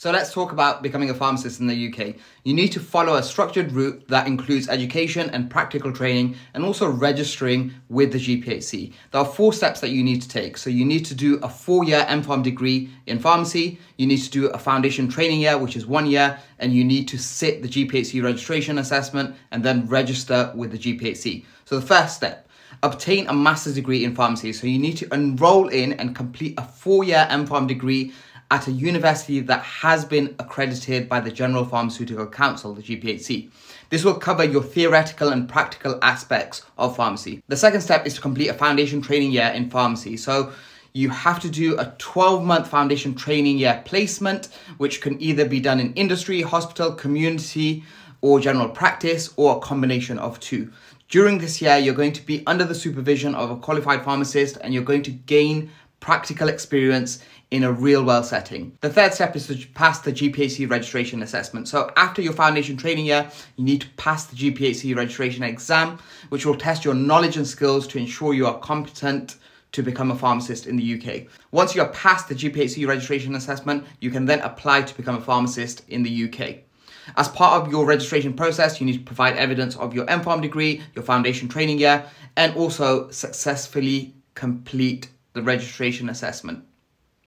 So let's talk about becoming a pharmacist in the UK. You need to follow a structured route that includes education and practical training and also registering with the GPHC. There are four steps that you need to take. So you need to do a four-year MPharm degree in pharmacy, you need to do a foundation training year, which is one year, and you need to sit the GPHC registration assessment and then register with the GPHC. So the first step, obtain a master's degree in pharmacy. So you need to enroll in and complete a four-year MPharm degree at a university that has been accredited by the General Pharmaceutical Council, the GPHC. This will cover your theoretical and practical aspects of pharmacy. The second step is to complete a foundation training year in pharmacy. So you have to do a 12 month foundation training year placement, which can either be done in industry, hospital, community, or general practice, or a combination of two. During this year, you're going to be under the supervision of a qualified pharmacist and you're going to gain practical experience in a real world setting. The third step is to pass the GPHC registration assessment. So after your foundation training year, you need to pass the GPHC registration exam, which will test your knowledge and skills to ensure you are competent to become a pharmacist in the UK. Once you are past the GPHC registration assessment, you can then apply to become a pharmacist in the UK. As part of your registration process, you need to provide evidence of your MPharm degree, your foundation training year, and also successfully complete the registration assessment.